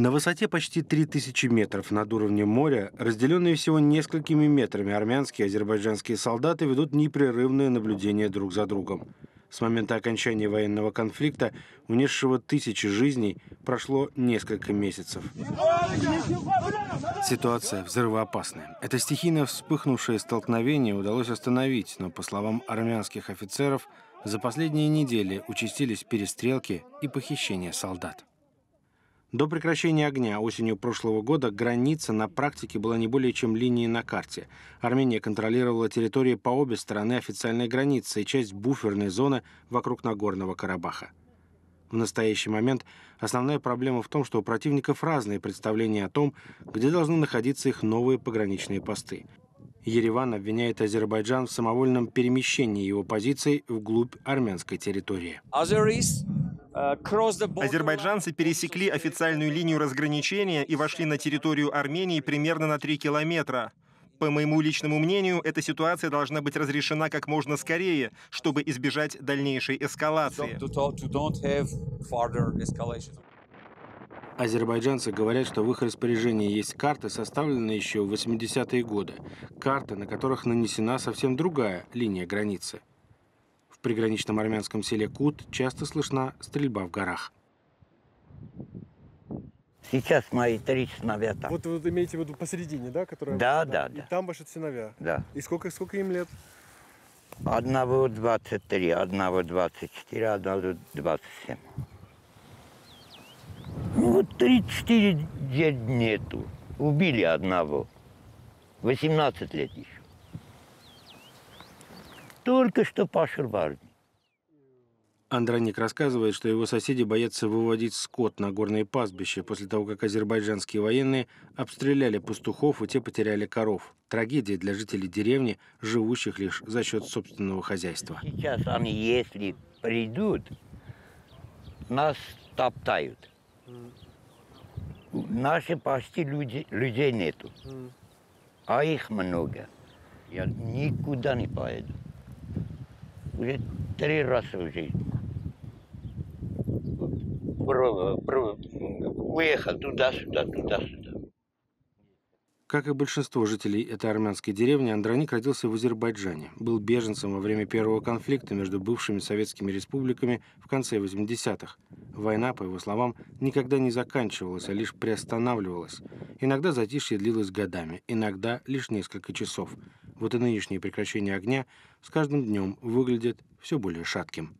На высоте почти 3000 метров над уровнем моря, разделенные всего несколькими метрами, армянские и азербайджанские солдаты ведут непрерывное наблюдение друг за другом. С момента окончания военного конфликта, унесшего тысячи жизней, прошло несколько месяцев. Ситуация взрывоопасная. Это стихийно вспыхнувшее столкновение удалось остановить, но, по словам армянских офицеров, за последние недели участились перестрелки и похищения солдат. До прекращения огня осенью прошлого года граница на практике была не более чем линией на карте. Армения контролировала территории по обе стороны официальной границы и часть буферной зоны вокруг Нагорного Карабаха. В настоящий момент основная проблема в том, что у противников разные представления о том, где должны находиться их новые пограничные посты. Ереван обвиняет Азербайджан в самовольном перемещении его позиций вглубь армянской территории. Азербайджанцы пересекли официальную линию разграничения и вошли на территорию Армении примерно на 3 километра. По моему личному мнению, эта ситуация должна быть разрешена как можно скорее, чтобы избежать дальнейшей эскалации. Азербайджанцы говорят, что в их распоряжении есть карты, составленные еще в 80-е годы. Карты, на которых нанесена совсем другая линия границы. В приграничном армянском селе Кут часто слышна стрельба в горах. Сейчас мои три сыновья там. Вот вы имеете в виду посередине, да? Которая... Да, да, да. И там ваши сыновья? Да. И сколько, сколько им лет? Одного 23, одного 24, одного 27. Ну, вот 34 дней нету. Убили одного. 18 лет еще. Только что пошел в армию. Андроник рассказывает, что его соседи боятся выводить скот на горные пастбища после того, как азербайджанские военные обстреляли пастухов, и те потеряли коров. Трагедия для жителей деревни, живущих лишь за счет собственного хозяйства. Сейчас они, если придут, нас топтают. Наши почти люди, людей нету, а их много. Я никуда не поеду. Уже три раза в жизни. Уехал туда-сюда, туда-сюда. Как и большинство жителей этой армянской деревни, Андроник родился в Азербайджане. Был беженцем во время первого конфликта между бывшими советскими республиками в конце 80-х. Война, по его словам, никогда не заканчивалась, а лишь приостанавливалась. Иногда затишье длилось годами, иногда лишь несколько часов. Вот и нынешнее прекращение огня с каждым днем выглядит все более шатким.